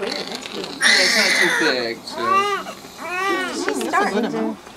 clear. That's good. Yeah, it's not too big, so. She's starting to.